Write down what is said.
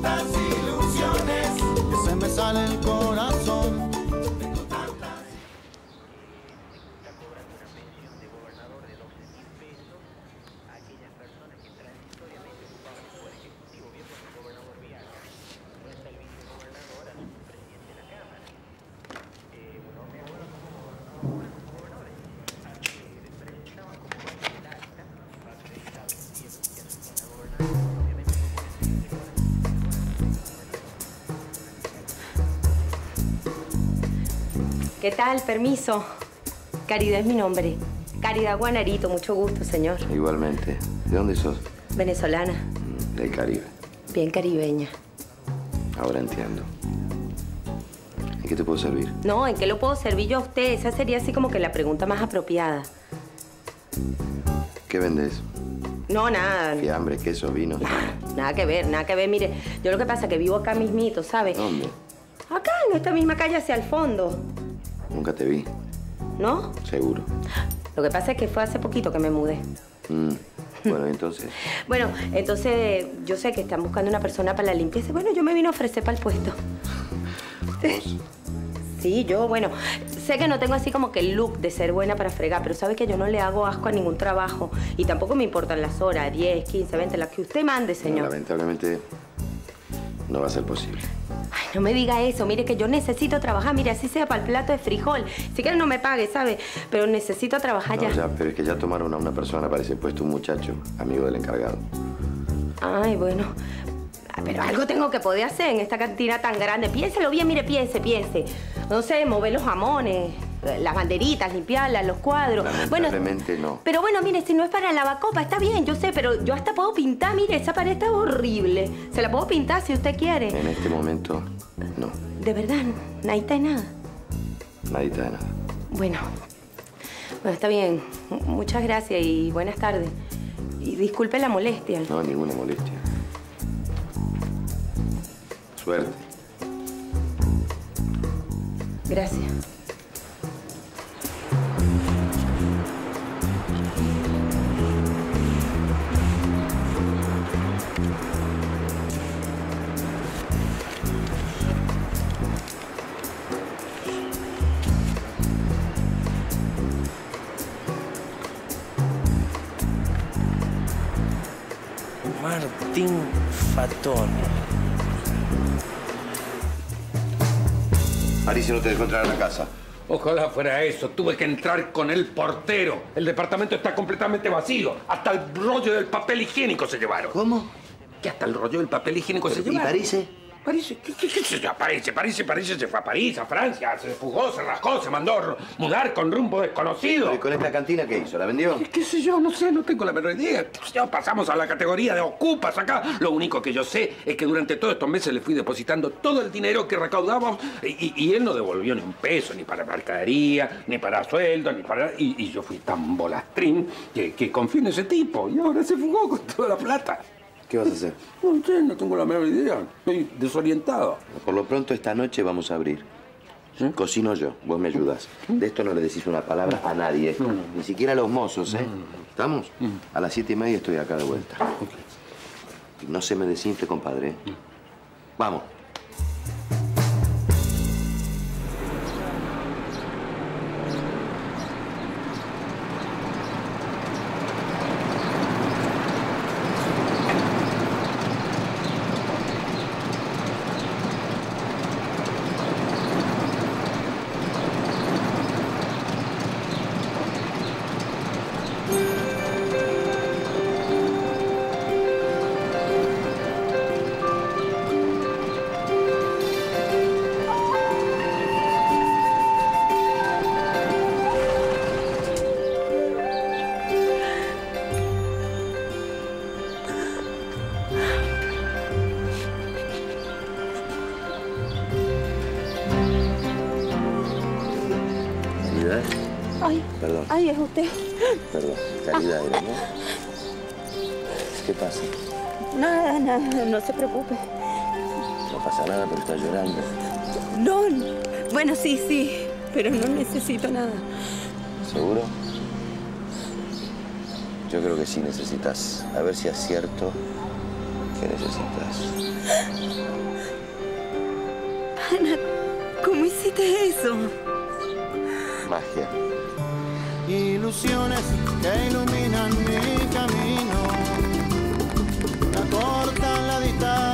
tantas ilusiones que se me sale el corazón. ¿Qué tal? Permiso. Caridad es mi nombre. Caridad Guanarito, mucho gusto, señor. Igualmente. ¿De dónde sos? Venezolana. Mm, Del Caribe. Bien caribeña. Ahora entiendo. ¿En qué te puedo servir? No, ¿en qué lo puedo servir yo a usted? Esa sería así como que la pregunta más apropiada. ¿Qué vendes? No, nada. Fiambre, queso, vino. Nada que ver, nada que ver. Mire, yo lo que pasa es que vivo acá mismito, ¿sabe? ¿Dónde? Acá, en esta misma calle hacia el fondo. Nunca te vi. ¿No? Seguro. Lo que pasa es que fue hace poquito que me mudé. Mm. Bueno, entonces. Bueno, entonces yo sé que están buscando una persona para la limpieza. Bueno, yo me vine a ofrecer para el puesto. ¿Vos? Sí, yo, bueno, sé que no tengo así como que el look de ser buena para fregar, pero sabe que yo no le hago asco a ningún trabajo y tampoco me importan las horas, 10, 15, 20, las que usted mande, No, señor. lamentablemente no va a ser posible. Ay, no me diga eso, mire que yo necesito trabajar, mire, así sea para el plato de frijol. Si quiere no me pague, ¿sabe? Pero necesito trabajar No, ya. ya, pero es que ya tomaron a una persona para ese puesto, un muchacho, amigo del encargado. Ay, bueno. Pero algo tengo que poder hacer en esta cantina tan grande. Piénselo bien, mire, piense, piense. No sé, mover los jamones, las banderitas, limpiarlas, los cuadros. Bueno, Lamentablemente no. pero bueno, mire, si no es para la copa, está bien, yo sé, pero yo hasta puedo pintar, mire, esa pared está horrible. Se la puedo pintar si usted quiere. En este momento, no. De verdad, nadita de nada. Nadita de nada. Bueno, bueno, está bien. Muchas gracias y buenas tardes. Y disculpe la molestia. No, ninguna molestia. Suerte. Gracias. Martín Fatón. París no te dejó entrar a la casa. Ojalá fuera eso. Tuve que entrar con el portero. El departamento está completamente vacío. Hasta el rollo del papel higiénico se llevaron. ¿Cómo? Que hasta el rollo del papel higiénico se ¿Y llevaron. París? París, ¿qué, qué, qué sé yo? París, París, París se fue a París, a Francia, se fugó, se rascó, se mandó r- mudar con rumbo desconocido. ¿Y con esta cantina qué hizo? ¿La vendió? ¿Qué, qué sé yo? No sé, no tengo la menor idea. ¿Qué sé yo? pasamos a la categoría de ocupas acá. Lo único que yo sé es que durante todos estos meses le fui depositando todo el dinero que recaudábamos y, y- y él no devolvió ni un peso, ni para mercadería, ni para sueldo, ni para... Y, y yo fui tan bolastrín que, que confié en ese tipo y ahora se fugó con toda la plata. ¿Qué vas a hacer? No sé, no tengo la menor idea. Estoy desorientado. Por lo pronto esta noche vamos a abrir. Cocino yo, vos me ayudás. De esto no le decís una palabra a nadie, ni siquiera a los mozos, ¿eh? ¿Estamos? A las siete y media estoy acá de vuelta. No se me desinfle, compadre. Vamos. Ay, Perdón, ay, es usted. perdón. Caridad era, ¿no? ¿Qué pasa? Nada, nada, no se preocupe. No pasa nada, pero está llorando. No, no. bueno, sí, sí, pero no necesito nada. ¿Seguro? Yo creo que sí necesitas. A ver si acierto. ¿Qué necesitas? Ana, ¿cómo hiciste eso? Magia ilusiones que iluminan mi camino, me acortan la distancia.